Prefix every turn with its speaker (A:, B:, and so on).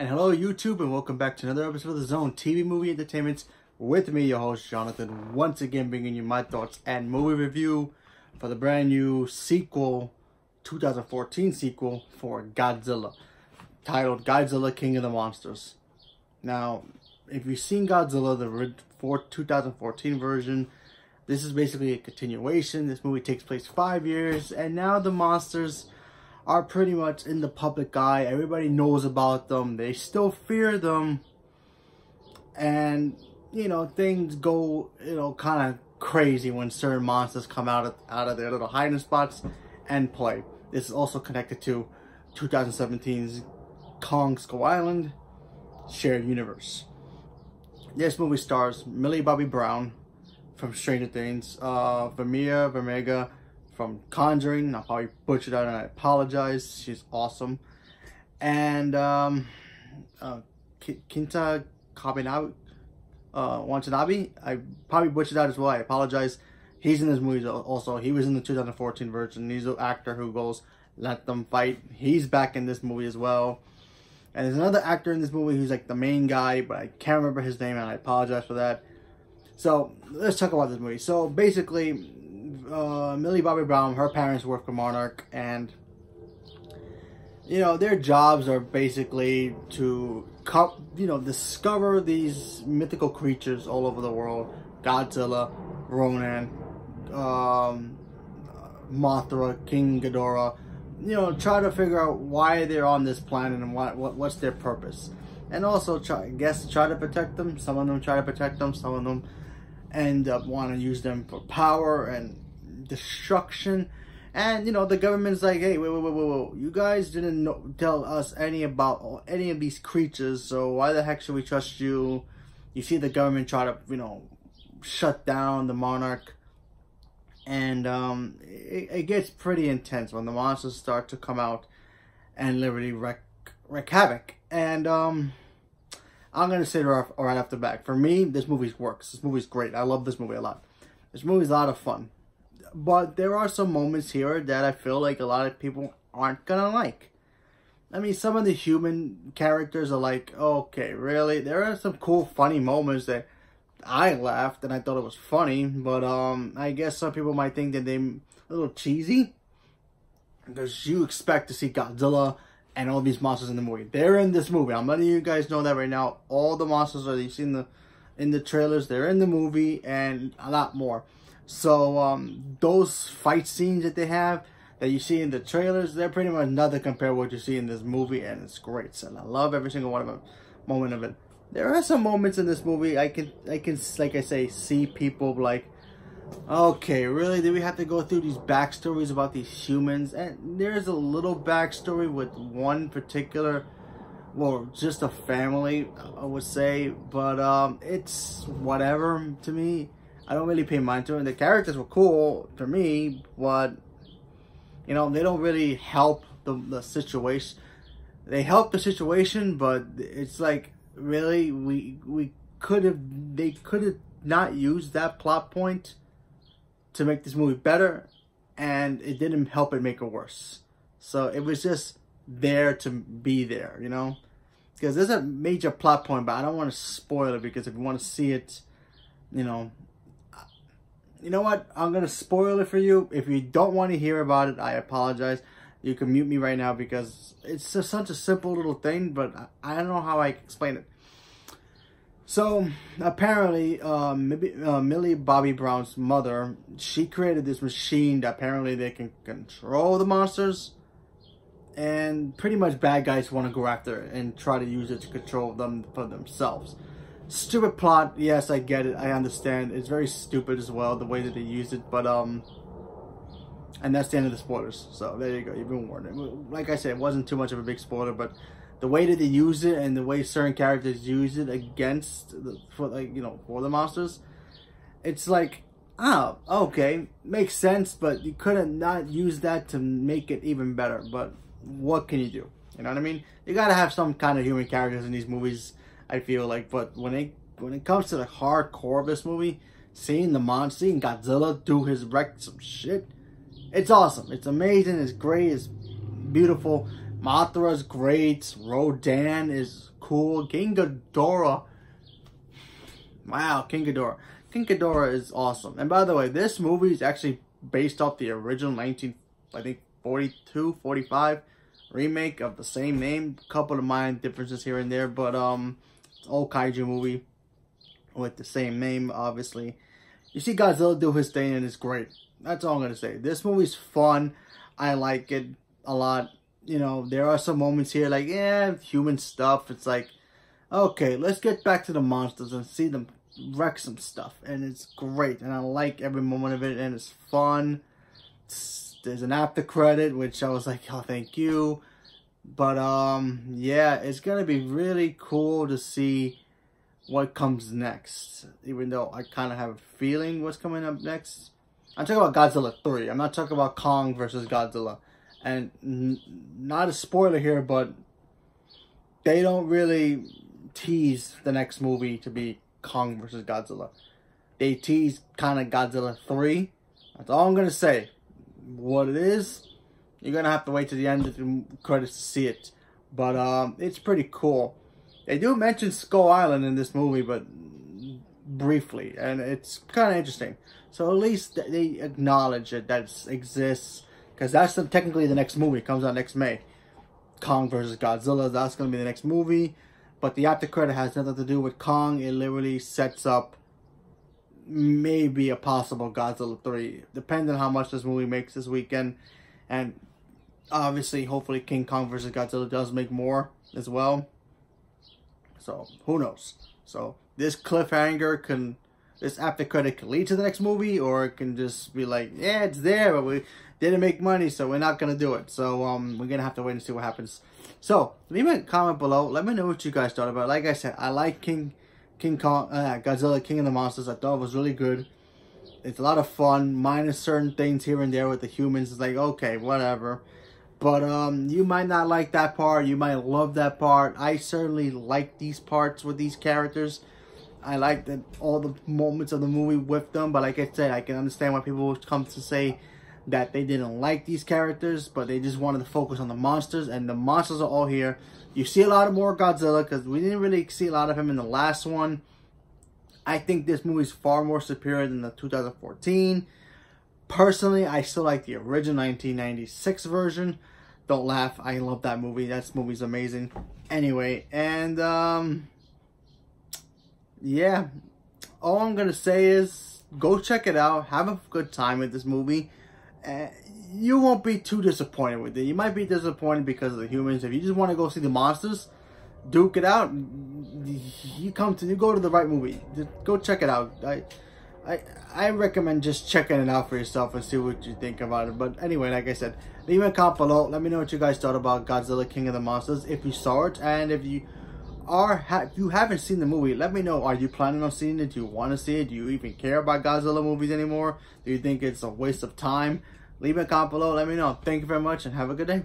A: And hello YouTube and welcome back to another episode of the Zone TV Movie Entertainment with me, your host Jonathan, once again bringing you my thoughts and movie review for the brand new sequel, 2014 sequel for Godzilla, titled Godzilla King of the Monsters. Now, if you've seen Godzilla, the 2014 version, this is basically a continuation. This movie takes place five years and now the monsters are pretty much in the public eye. Everybody knows about them. They still fear them. And, you know, things go, you know, kind of crazy when certain monsters come out of, out of their little hiding spots and play. This is also connected to 2017's Kong Skull Island shared universe. This movie stars Millie Bobby Brown from Stranger Things, uh, Vermia Vermega from Conjuring. I probably butchered that and I apologize. She's awesome. And um, uh, Kinta Kabinabi, uh, Watanabe. I probably butchered that as well. I apologize. He's in this movie also. He was in the 2014 version. He's the actor who goes, let them fight. He's back in this movie as well. And there's another actor in this movie who's like the main guy, but I can't remember his name and I apologize for that. So let's talk about this movie. So basically, uh, Millie Bobby Brown, her parents work for Monarch, and you know their jobs are basically to you know discover these mythical creatures all over the world: Godzilla, Rodan, um, Mothra, King Ghidorah. You know, try to figure out why they're on this planet and what, what what's their purpose, and also try, guess try to protect them. Some of them try to protect them. Some of them end up want to use them for power and destruction. And, you know, the government's like, hey, wait, wait, wait, wait, wait. You guys didn't know, tell us any about any of these creatures, so why the heck should we trust you? You see the government try to, you know, shut down the monarch. And um, it, it gets pretty intense when the monsters start to come out and literally wreak, wreak havoc. And um, I'm going to say right, right off the back. For me, this movie works. This movie's great. I love this movie a lot. This movie's a lot of fun but there are some moments here that I feel like a lot of people aren't gonna like. I mean, some of the human characters are like, okay, really? There are some cool, funny moments that I laughed and I thought it was funny, but um, I guess some people might think that they're a little cheesy because you expect to see Godzilla and all these monsters in the movie. They're in this movie. I'm letting you guys know that right now. All the monsters that you've seen the in the trailers, they're in the movie and a lot more. So um, those fight scenes that they have that you see in the trailers, they're pretty much nothing compared to what you see in this movie, and it's great. So I love every single one of them, moment of it. There are some moments in this movie I can, I can, like I say, see people like, okay, really? Did we have to go through these backstories about these humans? And there's a little backstory with one particular, well, just a family, I would say, but um, it's whatever to me I don't really pay mind to it. The characters were cool for me, but you know, they don't really help the, the situation. They help the situation, but it's like really we we could have they could have not used that plot point to make this movie better and it didn't help it make it worse. So it was just there to be there, you know? Because there's a major plot point, but I don't want to spoil it because if you want to see it, you know, you know what? I'm going to spoil it for you. If you don't want to hear about it, I apologize. You can mute me right now because it's just such a simple little thing, but I don't know how I explain it. So, apparently, uh, maybe, uh, Millie Bobby Brown's mother, she created this machine that apparently they can control the monsters. And pretty much bad guys want to go after it and try to use it to control them for themselves. Stupid plot, yes, I get it, I understand. It's very stupid as well, the way that they use it, but, um... And that's the end of the spoilers, so there you go, you've been warned. Like I said, it wasn't too much of a big spoiler, but the way that they use it and the way certain characters use it against, the, for like, you know, for the monsters, it's like, oh, okay, makes sense, but you couldn't not use that to make it even better, but what can you do? You know what I mean? You gotta have some kind of human characters in these movies I feel like, but when it when it comes to the hardcore of this movie, seeing the monster, seeing Godzilla do his wreck some shit, it's awesome. It's amazing. It's great. It's beautiful. Mothra's great. Rodan is cool. King Ghidorah. Wow, King Ghidorah. King Ghidorah is awesome. And by the way, this movie is actually based off the original 19, I think 42, 45 remake of the same name. Couple of minor differences here and there, but um, old kaiju movie with the same name, obviously. You see Godzilla do his thing and it's great. That's all I'm gonna say. This movie's fun. I like it a lot. You know, there are some moments here like, yeah, human stuff. It's like, okay, let's get back to the monsters and see them wreck some stuff. And it's great. And I like every moment of it. And it's fun. It's, there's an after credit, which I was like, oh, thank you. But, um, yeah, it's going to be really cool to see what comes next. Even though I kind of have a feeling what's coming up next. I'm talking about Godzilla 3. I'm not talking about Kong versus Godzilla. And not a spoiler here, but they don't really tease the next movie to be Kong versus Godzilla. They tease kind of Godzilla 3. That's all I'm going to say. What it is, you're going to have to wait to the end of the credits to see it. But um, it's pretty cool. They do mention Skull Island in this movie, but briefly. And it's kind of interesting. So at least they acknowledge it, that it exists. Because that's the, technically the next movie. It comes out next May. Kong versus Godzilla. That's going to be the next movie. But the after credit has nothing to do with Kong. It literally sets up maybe a possible Godzilla 3. Depending on how much this movie makes this weekend. And obviously, hopefully King Kong versus Godzilla does make more as well. So, who knows? So, this cliffhanger can, this after credit can lead to the next movie, or it can just be like, yeah, it's there, but we didn't make money, so we're not going to do it. So, um, we're going to have to wait and see what happens. So, leave a comment below. Let me know what you guys thought about it. Like I said, I like King King Kong, uh, Godzilla, King of the Monsters. I thought it was really good. It's a lot of fun, minus certain things here and there with the humans. It's like, okay, whatever. But um, you might not like that part. You might love that part. I certainly like these parts with these characters. I like the, all the moments of the movie with them. But like I said, I can understand why people come to say that they didn't like these characters, but they just wanted to focus on the monsters, and the monsters are all here. You see a lot of more Godzilla, because we didn't really see a lot of him in the last one. I think this movie is far more superior than the 2014. Personally, I still like the original 1996 version. Don't laugh, I love that movie. That movie's amazing. Anyway, and um, yeah, all I'm gonna say is go check it out. Have a good time with this movie uh, you won't be too disappointed with it. You might be disappointed because of the humans. If you just want to go see the monsters, duke it out. You come to you go to the right movie. Just go check it out. I I I recommend just checking it out for yourself and see what you think about it. But anyway, like I said, leave a comment below. Let me know what you guys thought about Godzilla King of the Monsters. If you saw it and if you are ha you haven't seen the movie, let me know. Are you planning on seeing it? Do you want to see it? Do you even care about Godzilla movies anymore? Do you think it's a waste of time? Leave a comment below. Let me know. Thank you very much and have a good day.